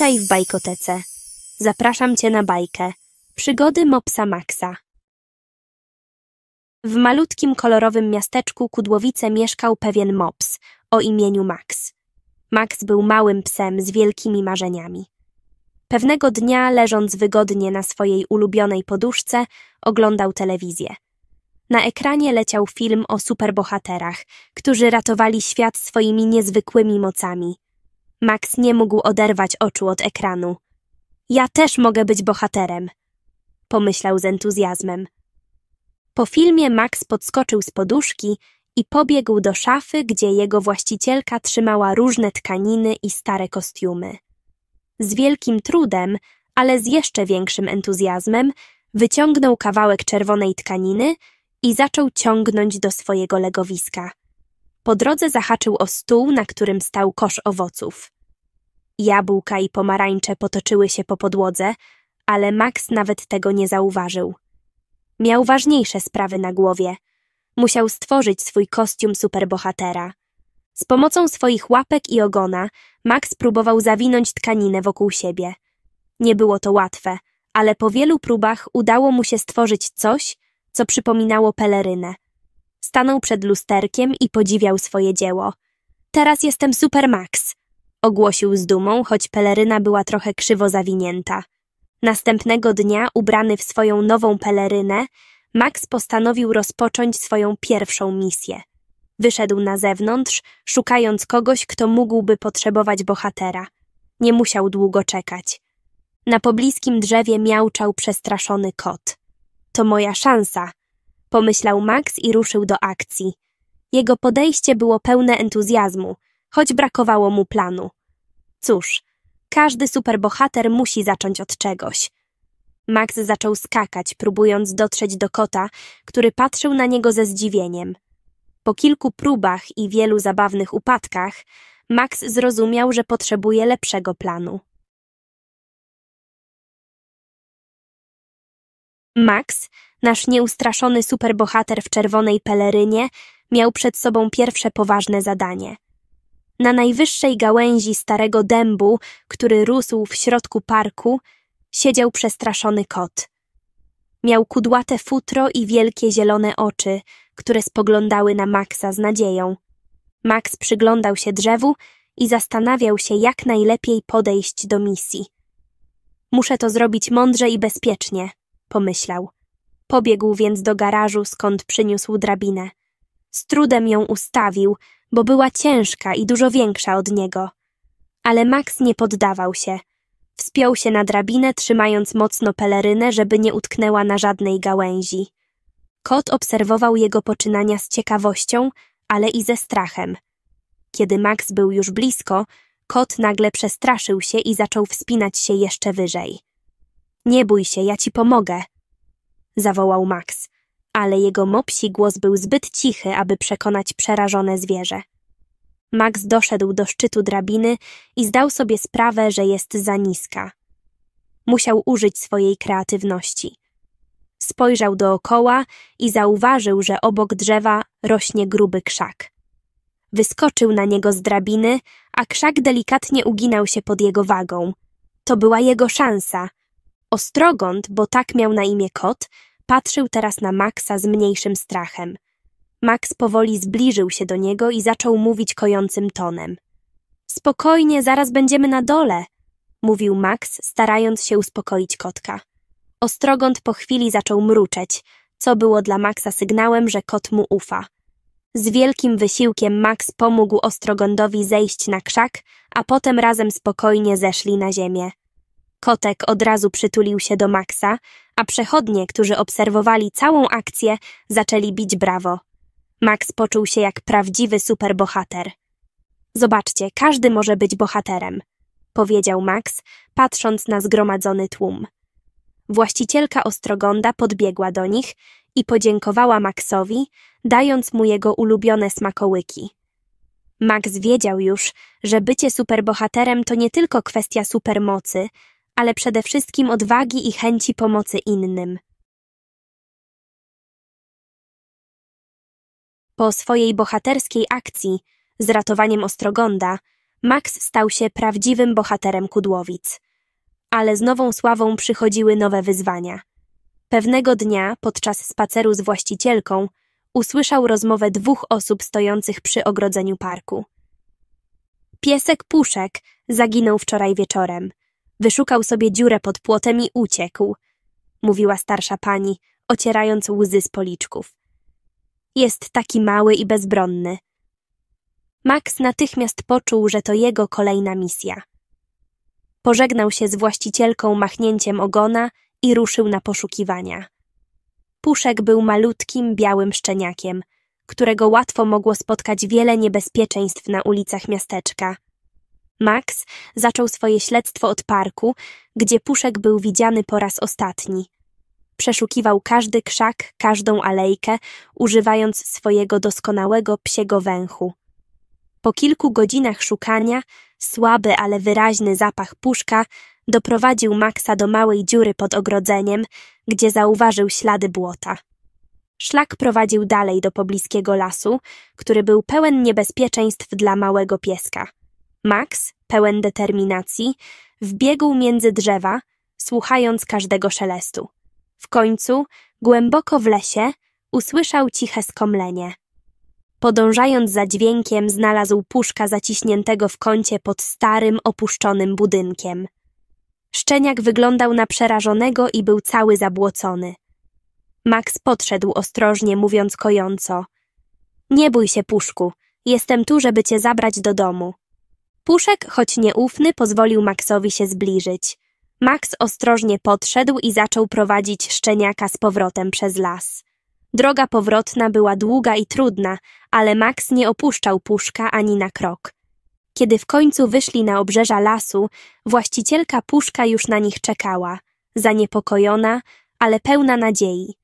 Witaj w bajkotece. Zapraszam cię na bajkę. Przygody Mopsa Maxa. W malutkim, kolorowym miasteczku Kudłowice mieszkał pewien mops o imieniu Max. Max był małym psem z wielkimi marzeniami. Pewnego dnia, leżąc wygodnie na swojej ulubionej poduszce, oglądał telewizję. Na ekranie leciał film o superbohaterach, którzy ratowali świat swoimi niezwykłymi mocami. Max nie mógł oderwać oczu od ekranu. Ja też mogę być bohaterem, pomyślał z entuzjazmem. Po filmie Max podskoczył z poduszki i pobiegł do szafy, gdzie jego właścicielka trzymała różne tkaniny i stare kostiumy. Z wielkim trudem, ale z jeszcze większym entuzjazmem, wyciągnął kawałek czerwonej tkaniny i zaczął ciągnąć do swojego legowiska. Po drodze zahaczył o stół, na którym stał kosz owoców. Jabłka i pomarańcze potoczyły się po podłodze, ale Max nawet tego nie zauważył. Miał ważniejsze sprawy na głowie. Musiał stworzyć swój kostium superbohatera. Z pomocą swoich łapek i ogona Max próbował zawinąć tkaninę wokół siebie. Nie było to łatwe, ale po wielu próbach udało mu się stworzyć coś, co przypominało pelerynę. Stanął przed lusterkiem i podziwiał swoje dzieło. Teraz jestem Super Max, ogłosił z dumą, choć peleryna była trochę krzywo zawinięta. Następnego dnia, ubrany w swoją nową pelerynę, Max postanowił rozpocząć swoją pierwszą misję. Wyszedł na zewnątrz, szukając kogoś, kto mógłby potrzebować bohatera. Nie musiał długo czekać. Na pobliskim drzewie miauczał przestraszony kot. To moja szansa, pomyślał Max i ruszył do akcji. Jego podejście było pełne entuzjazmu, choć brakowało mu planu. Cóż, każdy superbohater musi zacząć od czegoś. Max zaczął skakać, próbując dotrzeć do kota, który patrzył na niego ze zdziwieniem. Po kilku próbach i wielu zabawnych upadkach, Max zrozumiał, że potrzebuje lepszego planu. Max, nasz nieustraszony superbohater w czerwonej pelerynie, miał przed sobą pierwsze poważne zadanie. Na najwyższej gałęzi starego dębu, który rósł w środku parku, siedział przestraszony kot. Miał kudłate futro i wielkie zielone oczy, które spoglądały na Maxa z nadzieją. Max przyglądał się drzewu i zastanawiał się, jak najlepiej podejść do misji. Muszę to zrobić mądrze i bezpiecznie, pomyślał. Pobiegł więc do garażu, skąd przyniósł drabinę. Z trudem ją ustawił, bo była ciężka i dużo większa od niego. Ale Max nie poddawał się. Wspiął się na drabinę, trzymając mocno pelerynę, żeby nie utknęła na żadnej gałęzi. Kot obserwował jego poczynania z ciekawością, ale i ze strachem. Kiedy Max był już blisko, kot nagle przestraszył się i zaczął wspinać się jeszcze wyżej. Nie bój się, ja ci pomogę, zawołał Max, ale jego mopsi głos był zbyt cichy, aby przekonać przerażone zwierzę. Max doszedł do szczytu drabiny i zdał sobie sprawę, że jest za niska. Musiał użyć swojej kreatywności. Spojrzał dookoła i zauważył, że obok drzewa rośnie gruby krzak. Wyskoczył na niego z drabiny, a krzak delikatnie uginał się pod jego wagą. To była jego szansa. Ostrogąd, bo tak miał na imię kot, patrzył teraz na Maxa z mniejszym strachem. Max powoli zbliżył się do niego i zaczął mówić kojącym tonem. Spokojnie, zaraz będziemy na dole, mówił Max, starając się uspokoić kotka. Ostrogąd po chwili zaczął mruczeć, co było dla Maxa sygnałem, że kot mu ufa. Z wielkim wysiłkiem Max pomógł Ostrogądowi zejść na krzak, a potem razem spokojnie zeszli na ziemię. Kotek od razu przytulił się do Maxa, a przechodnie, którzy obserwowali całą akcję, zaczęli bić brawo. Max poczuł się jak prawdziwy superbohater. Zobaczcie, każdy może być bohaterem, powiedział Max, patrząc na zgromadzony tłum. Właścicielka Ostrogonda podbiegła do nich i podziękowała Maxowi, dając mu jego ulubione smakołyki. Max wiedział już, że bycie superbohaterem to nie tylko kwestia supermocy, ale przede wszystkim odwagi i chęci pomocy innym. Po swojej bohaterskiej akcji z ratowaniem Ostrogonda, Max stał się prawdziwym bohaterem Kudłowic. Ale z nową sławą przychodziły nowe wyzwania. Pewnego dnia, podczas spaceru z właścicielką, usłyszał rozmowę dwóch osób stojących przy ogrodzeniu parku. Piesek Puszek zaginął wczoraj wieczorem. Wyszukał sobie dziurę pod płotem i uciekł, mówiła starsza pani, ocierając łzy z policzków. Jest taki mały i bezbronny. Max natychmiast poczuł, że to jego kolejna misja. Pożegnał się z właścicielką machnięciem ogona i ruszył na poszukiwania. Puszek był malutkim, białym szczeniakiem, którego łatwo mogło spotkać wiele niebezpieczeństw na ulicach miasteczka. Max zaczął swoje śledztwo od parku, gdzie Puszek był widziany po raz ostatni. Przeszukiwał każdy krzak, każdą alejkę, używając swojego doskonałego psiego węchu. Po kilku godzinach szukania, słaby, ale wyraźny zapach puszka doprowadził Maxa do małej dziury pod ogrodzeniem, gdzie zauważył ślady błota. Szlak prowadził dalej do pobliskiego lasu, który był pełen niebezpieczeństw dla małego pieska. Max, pełen determinacji, wbiegł między drzewa, słuchając każdego szelestu. W końcu, głęboko w lesie, usłyszał ciche skomlenie. Podążając za dźwiękiem, znalazł puszka zaciśniętego w kącie pod starym, opuszczonym budynkiem. Szczeniak wyglądał na przerażonego i był cały zabłocony. Max podszedł ostrożnie, mówiąc kojąco. Nie bój się, Puszku, jestem tu, żeby cię zabrać do domu. Puszek, choć nieufny, pozwolił Maxowi się zbliżyć. Max ostrożnie podszedł i zaczął prowadzić szczeniaka z powrotem przez las. Droga powrotna była długa i trudna, ale Max nie opuszczał puszka ani na krok. Kiedy w końcu wyszli na obrzeża lasu, właścicielka puszka już na nich czekała, zaniepokojona, ale pełna nadziei.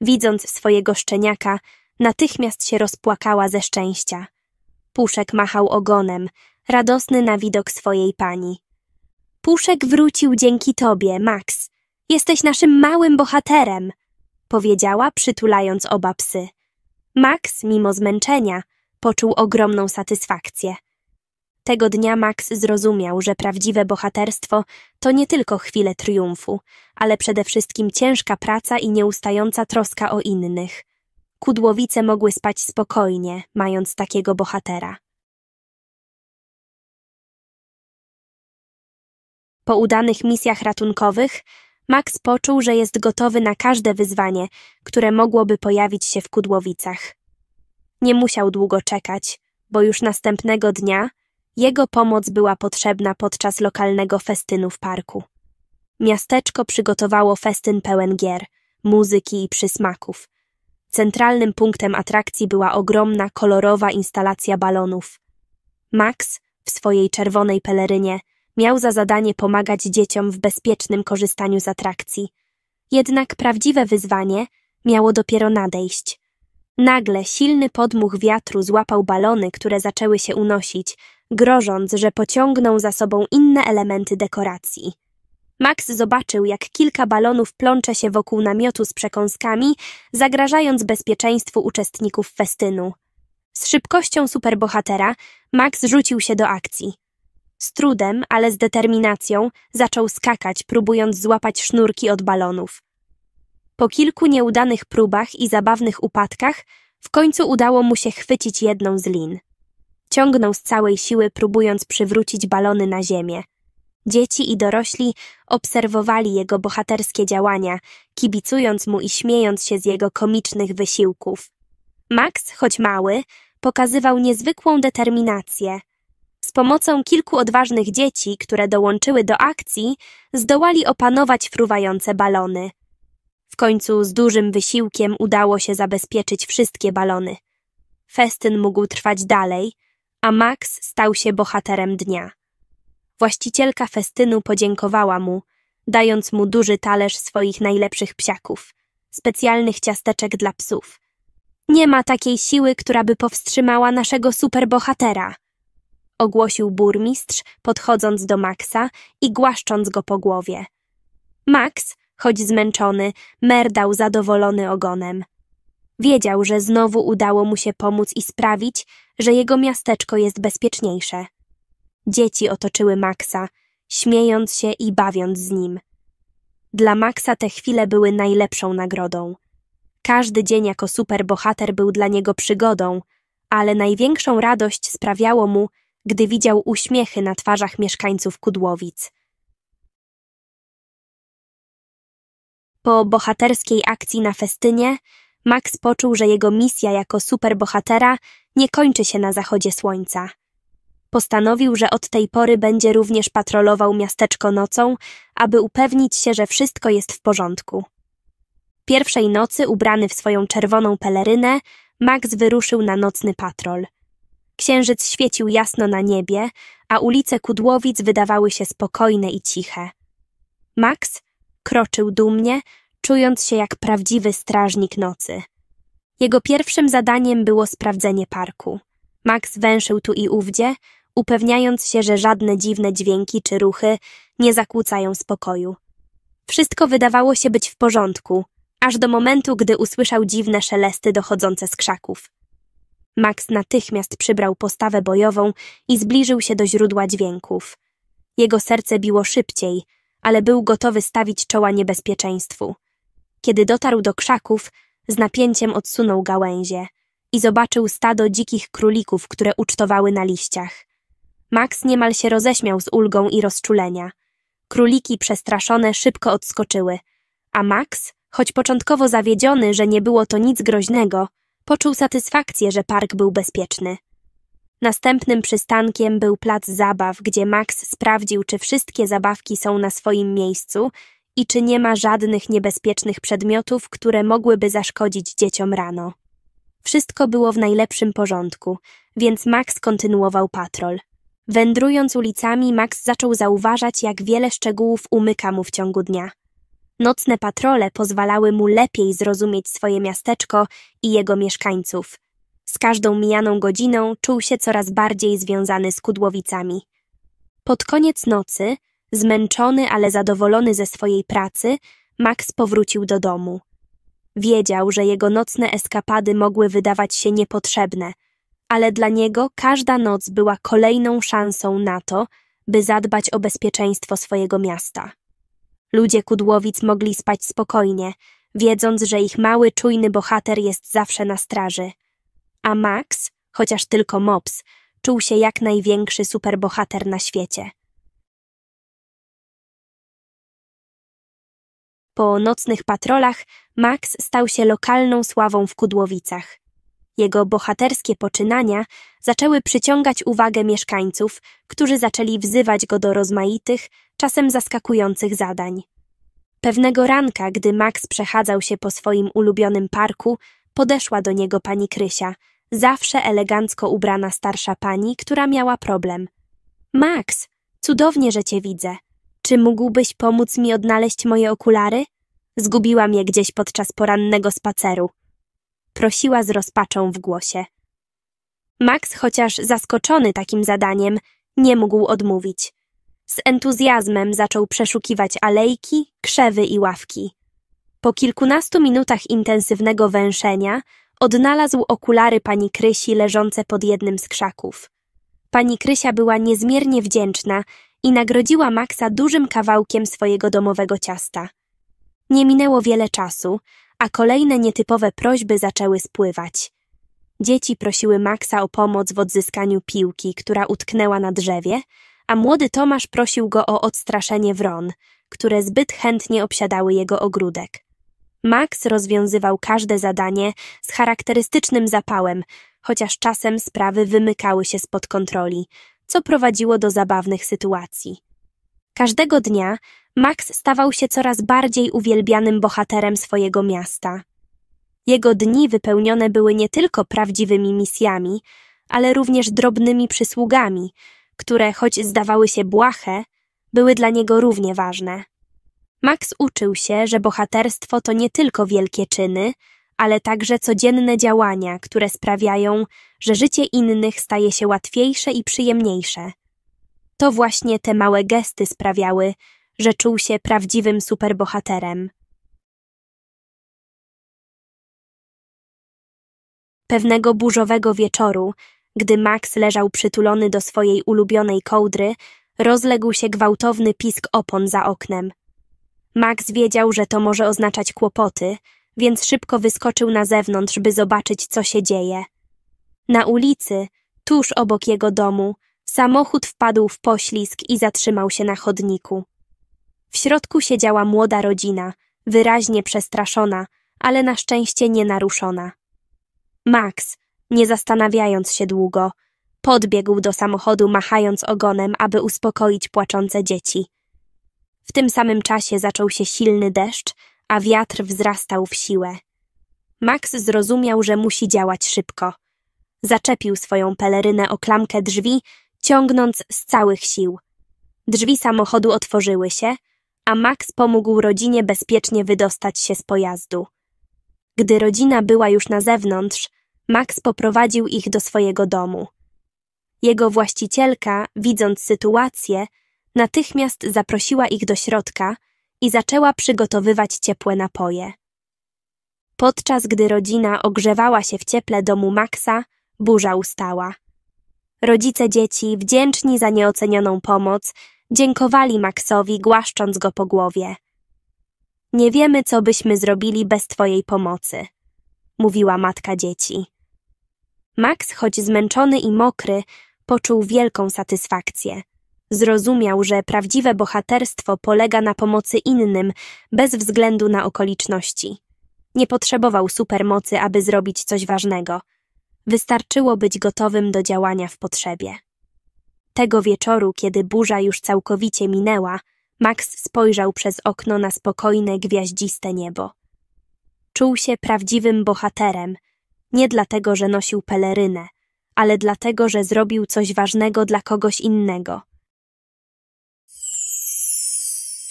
Widząc swojego szczeniaka, natychmiast się rozpłakała ze szczęścia. Puszek machał ogonem, radosny na widok swojej pani. Puszek wrócił dzięki tobie, Max. Jesteś naszym małym bohaterem, powiedziała, przytulając oba psy. Max, mimo zmęczenia, poczuł ogromną satysfakcję. Tego dnia Max zrozumiał, że prawdziwe bohaterstwo to nie tylko chwile triumfu, ale przede wszystkim ciężka praca i nieustająca troska o innych. Kudłowice mogły spać spokojnie, mając takiego bohatera. Po udanych misjach ratunkowych, Max poczuł, że jest gotowy na każde wyzwanie, które mogłoby pojawić się w Kudłowicach. Nie musiał długo czekać, bo już następnego dnia jego pomoc była potrzebna podczas lokalnego festynu w parku. Miasteczko przygotowało festyn pełen gier, muzyki i przysmaków. Centralnym punktem atrakcji była ogromna, kolorowa instalacja balonów. Max w swojej czerwonej pelerynie miał za zadanie pomagać dzieciom w bezpiecznym korzystaniu z atrakcji. Jednak prawdziwe wyzwanie miało dopiero nadejść. Nagle silny podmuch wiatru złapał balony, które zaczęły się unosić, grożąc, że pociągną za sobą inne elementy dekoracji. Max zobaczył, jak kilka balonów plącze się wokół namiotu z przekąskami, zagrażając bezpieczeństwu uczestników festynu. Z szybkością superbohatera Max rzucił się do akcji. Z trudem, ale z determinacją zaczął skakać, próbując złapać sznurki od balonów. Po kilku nieudanych próbach i zabawnych upadkach, w końcu udało mu się chwycić jedną z lin. Ciągnął z całej siły, próbując przywrócić balony na ziemię. Dzieci i dorośli obserwowali jego bohaterskie działania, kibicując mu i śmiejąc się z jego komicznych wysiłków. Max, choć mały, pokazywał niezwykłą determinację. Z pomocą kilku odważnych dzieci, które dołączyły do akcji, zdołali opanować fruwające balony. W końcu z dużym wysiłkiem udało się zabezpieczyć wszystkie balony. Festyn mógł trwać dalej, a Max stał się bohaterem dnia. Właścicielka festynu podziękowała mu, dając mu duży talerz swoich najlepszych psiaków, specjalnych ciasteczek dla psów. Nie ma takiej siły, która by powstrzymała naszego superbohatera, ogłosił burmistrz, podchodząc do Maxa i głaszcząc go po głowie. Max, choć zmęczony, merdał zadowolony ogonem. Wiedział, że znowu udało mu się pomóc i sprawić, że jego miasteczko jest bezpieczniejsze. Dzieci otoczyły Maxa, śmiejąc się i bawiąc z nim. Dla Maxa te chwile były najlepszą nagrodą. Każdy dzień jako superbohater był dla niego przygodą, ale największą radość sprawiało mu, gdy widział uśmiechy na twarzach mieszkańców Kudłowic. Po bohaterskiej akcji na festynie, Max poczuł, że jego misja jako superbohatera nie kończy się na zachodzie słońca. Postanowił, że od tej pory będzie również patrolował miasteczko nocą, aby upewnić się, że wszystko jest w porządku. Pierwszej nocy, ubrany w swoją czerwoną pelerynę, Max wyruszył na nocny patrol. Księżyc świecił jasno na niebie, a ulice Kudłowic wydawały się spokojne i ciche. Max kroczył dumnie, czując się jak prawdziwy strażnik nocy. Jego pierwszym zadaniem było sprawdzenie parku. Max węszył tu i ówdzie, upewniając się, że żadne dziwne dźwięki czy ruchy nie zakłócają spokoju. Wszystko wydawało się być w porządku, aż do momentu, gdy usłyszał dziwne szelesty dochodzące z krzaków. Max natychmiast przybrał postawę bojową i zbliżył się do źródła dźwięków. Jego serce biło szybciej, ale był gotowy stawić czoła niebezpieczeństwu. Kiedy dotarł do krzaków, z napięciem odsunął gałęzie i zobaczył stado dzikich królików, które ucztowały na liściach. Max niemal się roześmiał z ulgą i rozczulenia. Króliki przestraszone szybko odskoczyły, a Max, choć początkowo zawiedziony, że nie było to nic groźnego, poczuł satysfakcję, że park był bezpieczny. Następnym przystankiem był plac zabaw, gdzie Max sprawdził, czy wszystkie zabawki są na swoim miejscu i czy nie ma żadnych niebezpiecznych przedmiotów, które mogłyby zaszkodzić dzieciom rano. Wszystko było w najlepszym porządku, więc Max kontynuował patrol. Wędrując ulicami, Max zaczął zauważać, jak wiele szczegółów umyka mu w ciągu dnia. Nocne patrole pozwalały mu lepiej zrozumieć swoje miasteczko i jego mieszkańców. Z każdą mijaną godziną czuł się coraz bardziej związany z Kudłowicami. Pod koniec nocy, zmęczony, ale zadowolony ze swojej pracy, Max powrócił do domu. Wiedział, że jego nocne eskapady mogły wydawać się niepotrzebne, ale dla niego każda noc była kolejną szansą na to, by zadbać o bezpieczeństwo swojego miasta. Ludzie Kudłowic mogli spać spokojnie, wiedząc, że ich mały, czujny bohater jest zawsze na straży. A Max, chociaż tylko mops, czuł się jak największy superbohater na świecie. Po nocnych patrolach Max stał się lokalną sławą w Kudłowicach. Jego bohaterskie poczynania zaczęły przyciągać uwagę mieszkańców, którzy zaczęli wzywać go do rozmaitych, czasem zaskakujących zadań. Pewnego ranka, gdy Max przechadzał się po swoim ulubionym parku, podeszła do niego pani Krysia, zawsze elegancko ubrana starsza pani, która miała problem. Max, cudownie, że cię widzę. Czy mógłbyś pomóc mi odnaleźć moje okulary? Zgubiłam je gdzieś podczas porannego spaceru. Prosiła z rozpaczą w głosie. Max, chociaż zaskoczony takim zadaniem, nie mógł odmówić. Z entuzjazmem zaczął przeszukiwać alejki, krzewy i ławki. Po kilkunastu minutach intensywnego węszenia odnalazł okulary pani Krysi leżące pod jednym z krzaków. Pani Krysia była niezmiernie wdzięczna i nagrodziła Maxa dużym kawałkiem swojego domowego ciasta. Nie minęło wiele czasu, a kolejne nietypowe prośby zaczęły spływać. Dzieci prosiły Maxa o pomoc w odzyskaniu piłki, która utknęła na drzewie, a młody Tomasz prosił go o odstraszenie wron, które zbyt chętnie obsiadały jego ogródek. Max rozwiązywał każde zadanie z charakterystycznym zapałem, chociaż czasem sprawy wymykały się spod kontroli, co prowadziło do zabawnych sytuacji. Każdego dnia Max stawał się coraz bardziej uwielbianym bohaterem swojego miasta. Jego dni wypełnione były nie tylko prawdziwymi misjami, ale również drobnymi przysługami, które, choć zdawały się błahe, były dla niego równie ważne. Max uczył się, że bohaterstwo to nie tylko wielkie czyny, ale także codzienne działania, które sprawiają, że życie innych staje się łatwiejsze i przyjemniejsze. To właśnie te małe gesty sprawiały, że czuł się prawdziwym superbohaterem. Pewnego burzowego wieczoru, Gdy Max leżał przytulony do swojej ulubionej kołdry, rozległ się gwałtowny pisk opon za oknem. Max wiedział, że to może oznaczać kłopoty, więc szybko wyskoczył na zewnątrz, by zobaczyć, co się dzieje. Na ulicy, tuż obok jego domu, samochód wpadł w poślizg i zatrzymał się na chodniku. W środku siedziała młoda rodzina, wyraźnie przestraszona, ale na szczęście nie naruszona. Max, nie zastanawiając się długo, podbiegł do samochodu, machając ogonem, aby uspokoić płaczące dzieci. W tym samym czasie zaczął się silny deszcz, a wiatr wzrastał w siłę. Max zrozumiał, że musi działać szybko. Zaczepił swoją pelerynę o klamkę drzwi, ciągnąc z całych sił. Drzwi samochodu otworzyły się, a Max pomógł rodzinie bezpiecznie wydostać się z pojazdu. Gdy rodzina była już na zewnątrz, Max poprowadził ich do swojego domu. Jego właścicielka, widząc sytuację, natychmiast zaprosiła ich do środka i zaczęła przygotowywać ciepłe napoje. Podczas gdy rodzina ogrzewała się w cieple domu Maxa, burza ustała. Rodzice dzieci, wdzięczni za nieocenioną pomoc, dziękowali Maxowi, głaszcząc go po głowie. Nie wiemy, co byśmy zrobili bez twojej pomocy, mówiła matka dzieci. Max, choć zmęczony i mokry, poczuł wielką satysfakcję. Zrozumiał, że prawdziwe bohaterstwo polega na pomocy innym, bez względu na okoliczności. Nie potrzebował supermocy, aby zrobić coś ważnego. Wystarczyło być gotowym do działania w potrzebie. Tego wieczoru, kiedy burza już całkowicie minęła, Max spojrzał przez okno na spokojne, gwiaździste niebo. Czuł się prawdziwym bohaterem, nie dlatego, że nosił pelerynę, ale dlatego, że zrobił coś ważnego dla kogoś innego.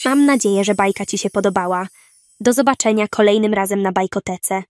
Mam nadzieję, że bajka Ci się podobała. Do zobaczenia kolejnym razem na bajkotece.